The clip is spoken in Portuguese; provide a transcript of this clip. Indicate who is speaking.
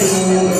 Speaker 1: Jesus.